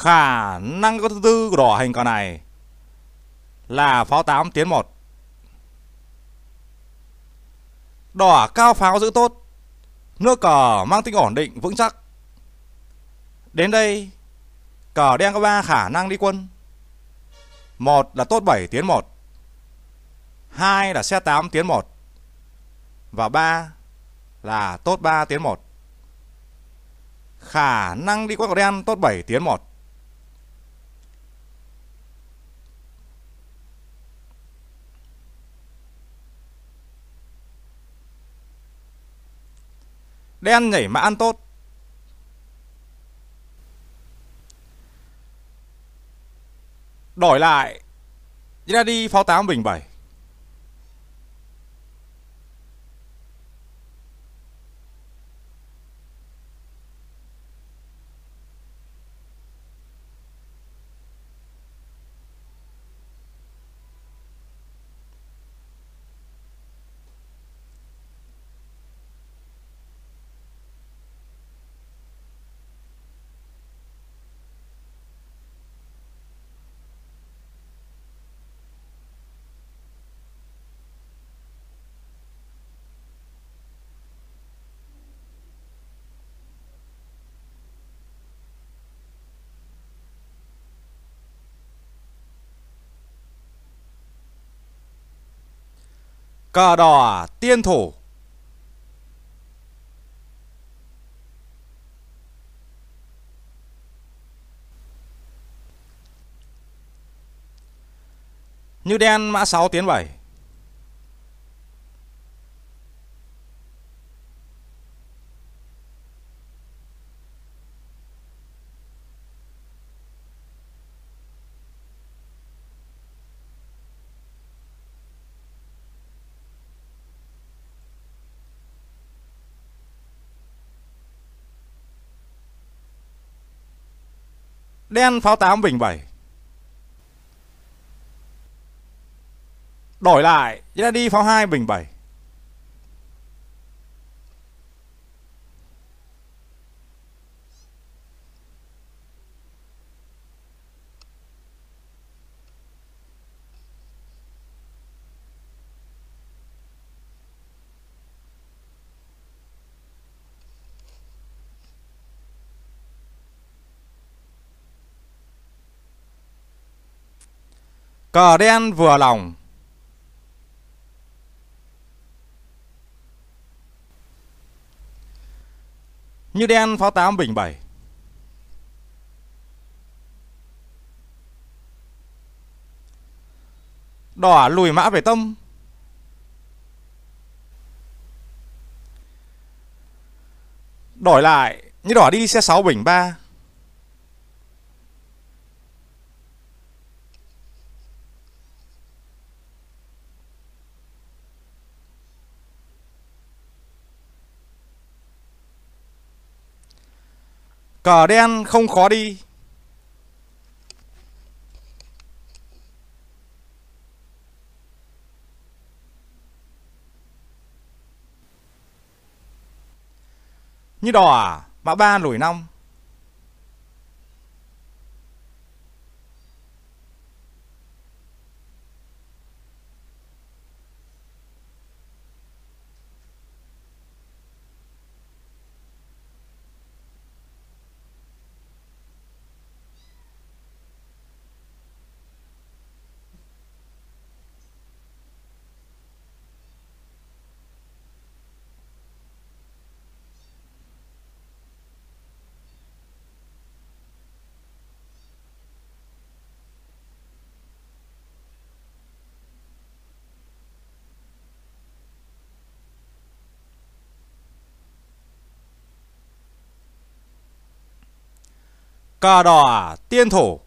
Khả năng có thứ tư của đỏ hình cờ này là pháo 8 tiến 1. Đỏ cao pháo giữ tốt. Nước cờ mang tính ổn định vững chắc. Đến đây, cờ đen có 3 khả năng đi quân. Một là tốt 7 tiến 1. Hai là xe 8 tiến 1. Và ba là tốt 3 tiến 1. Khả năng đi quân của đen tốt 7 tiến 1. Đen nhảy mà ăn tốt. Đổi lại. Ra đi pháo 8 bình 7. Cờ đỏ tiên thủ. Như đen mã 6 tiến 7 Đen pháo 8 bình 7 Đổi lại Ra đi pháo 2 bình 7 Cờ đen vừa lòng. Như đen pháo 8 bình 7 Đỏ lùi mã về tâm. Đổi lại, Như đỏ đi xe 6 bình 3 Cờ đen không khó đi. Như đỏ à? Mã 3 lùi 5. Cờ đỏ tiên thủ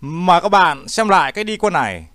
Mời các bạn xem lại cái đi quân này.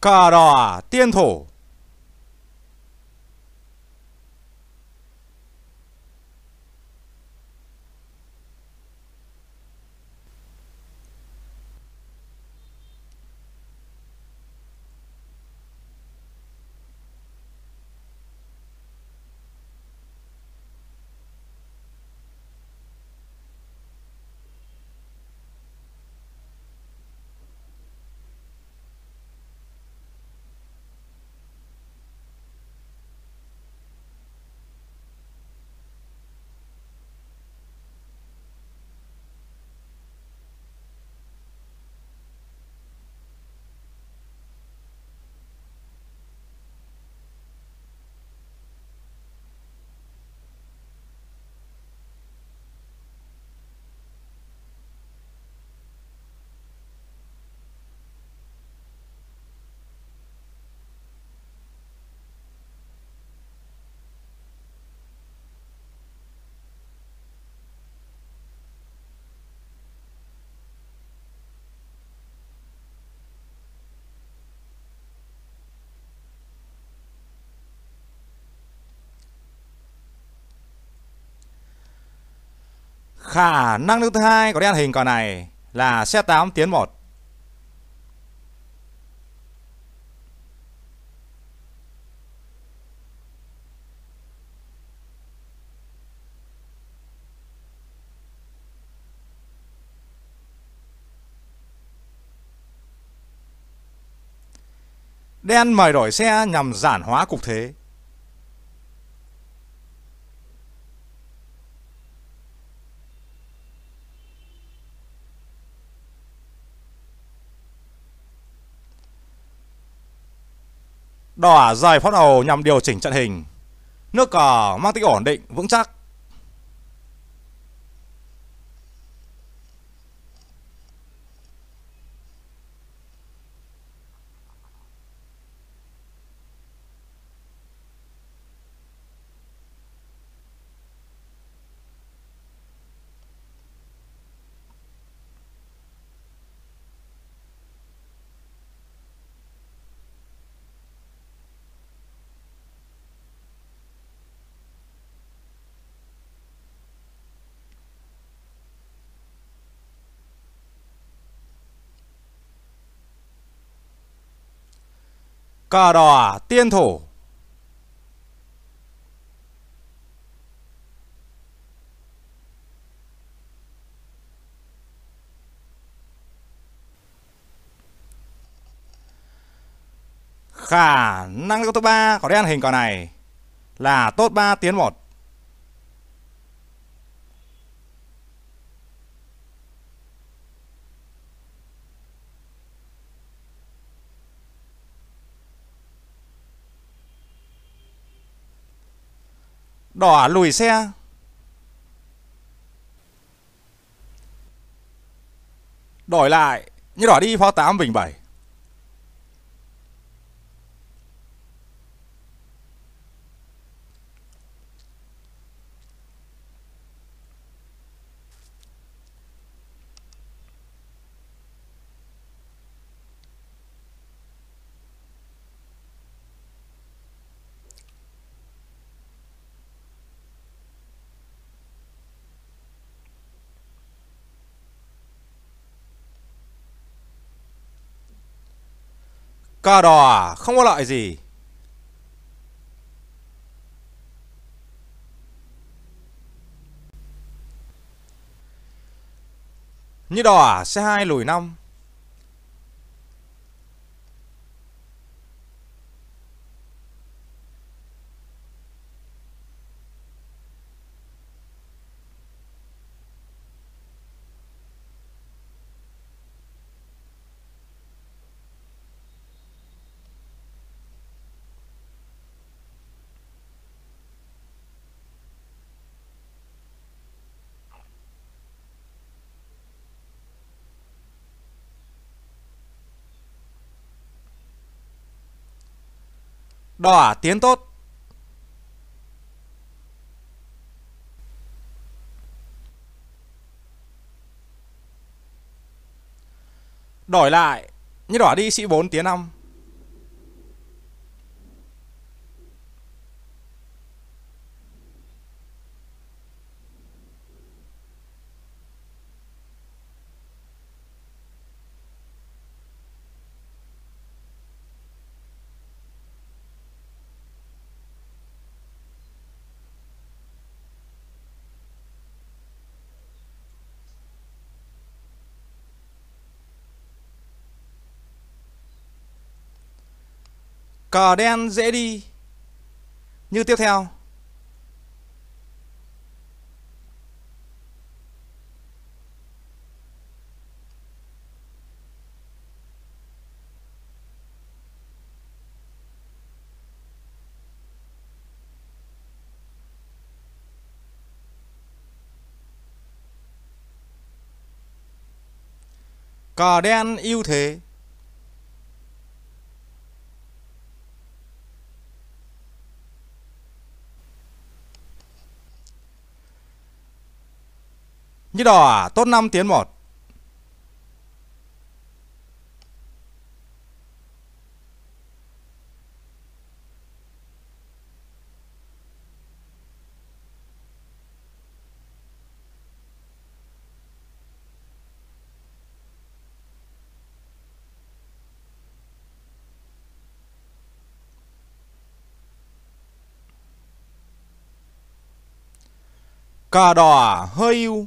Cờ đỏ tiên thủ Khả năng thứ hai của đen hình cờ này là xe 8 tiến 1. Đen mời đổi xe nhằm giản hóa cục thế. Đỏ rời phát đầu nhằm điều chỉnh trận hình. Nước cờ mang tính ổn định, vững chắc. Cờ đỏ tiên thủ Khả năng tốt top 3 của đen hình cờ này là tốt 3 tiến 1. Đỏ lùi xe. Đổi lại Như đỏ đi pháo 8 bình 7 Cờ đỏ à? không có lợi gì. Như đỏ C2 à? lùi 5 Đỏ à, tiến tốt. Đổi lại Như đỏ đi sĩ 4 tiến 5 Cờ đen dễ đi. Như tiếp theo. Cờ đen ưu thế. Như đỏ à? tốt 5 tiến 1. Cờ đỏ à? hơi ưu.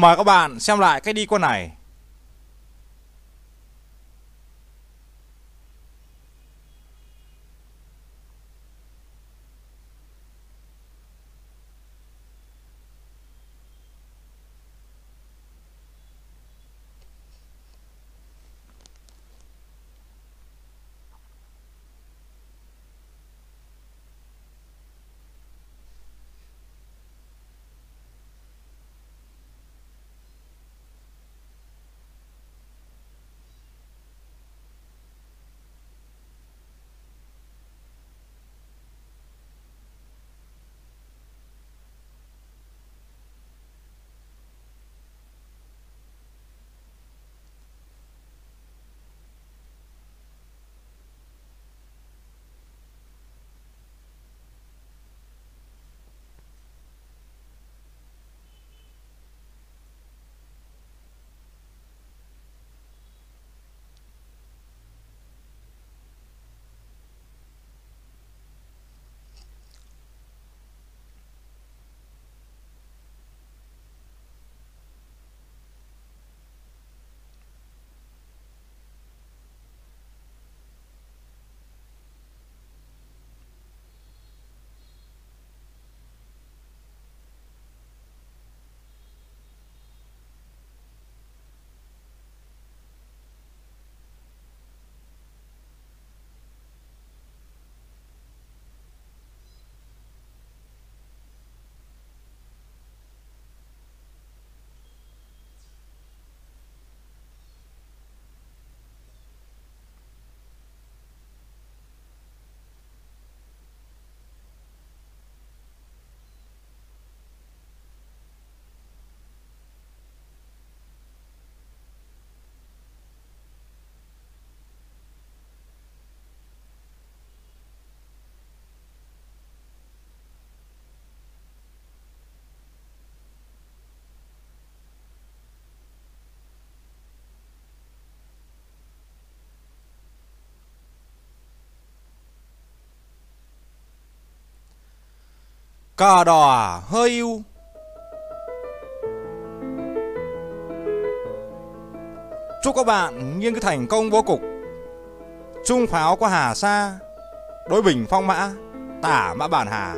Mời các bạn xem lại cách đi quân này. Cờ đỏ hơi ưu. Chúc các bạn nghiên cứu thành công vô cục. Trung pháo qua Hà Sa, đối bình phong mã, tả mã bản Hà.